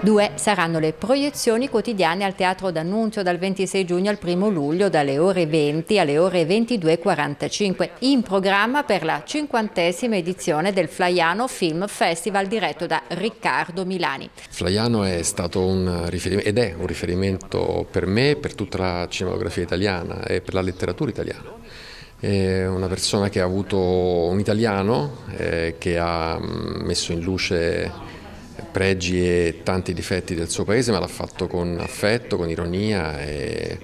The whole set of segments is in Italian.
Due saranno le proiezioni quotidiane al Teatro d'Annunzio dal 26 giugno al 1 luglio dalle ore 20 alle ore 22.45 in programma per la cinquantesima edizione del Flaiano Film Festival diretto da Riccardo Milani. Flaiano è stato un riferimento ed è un riferimento per me, per tutta la cinematografia italiana e per la letteratura italiana. È una persona che ha avuto un italiano eh, che ha mm, messo in luce pregi e tanti difetti del suo paese, ma l'ha fatto con affetto, con ironia e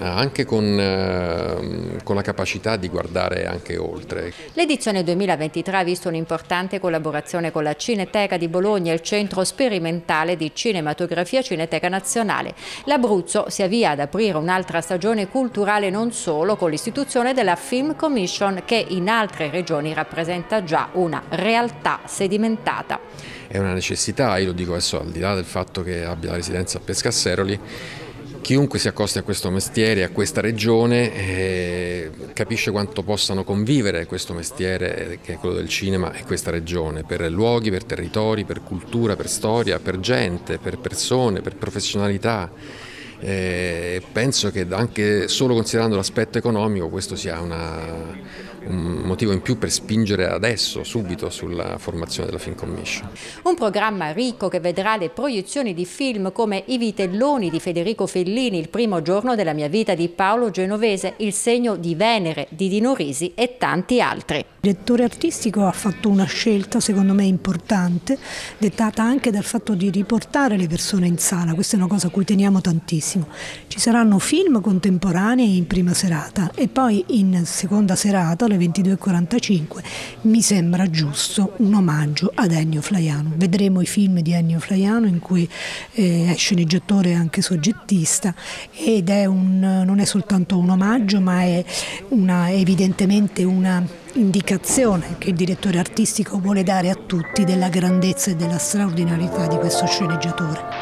anche con, eh, con, la capacità di guardare anche oltre. L'edizione 2023 ha visto un'importante collaborazione con la Cineteca di Bologna e il Centro Sperimentale di Cinematografia Cineteca Nazionale. L'Abruzzo si avvia ad aprire un'altra stagione culturale non solo con l'istituzione della Film Commission che in altre regioni rappresenta già una realtà sedimentata. È una necessità, io lo dico adesso al di là del fatto che abbia la residenza a Pescasseroli, chiunque si accosti a questo mestiere, a questa regione, eh, capisce quanto possano convivere questo mestiere che è quello del cinema e questa regione, per luoghi, per territori, per cultura, per storia, per gente, per persone, per professionalità. Eh, penso che anche solo considerando l'aspetto economico questo sia una, un motivo in più per spingere adesso, subito, sulla formazione della Film Commission. Un programma ricco che vedrà le proiezioni di film come I vitelloni di Federico Fellini, Il primo giorno della mia vita di Paolo Genovese, Il segno di Venere di Dino Risi e tanti altri. Il direttore artistico ha fatto una scelta secondo me importante, dettata anche dal fatto di riportare le persone in sala, questa è una cosa a cui teniamo tantissimo. Ci saranno film contemporanei in prima serata e poi in seconda serata, alle 22.45, mi sembra giusto un omaggio ad Ennio Flaiano. Vedremo i film di Ennio Flaiano in cui eh, è sceneggiatore e anche soggettista ed è un, non è soltanto un omaggio ma è una, evidentemente una indicazione che il direttore artistico vuole dare a tutti della grandezza e della straordinarietà di questo sceneggiatore.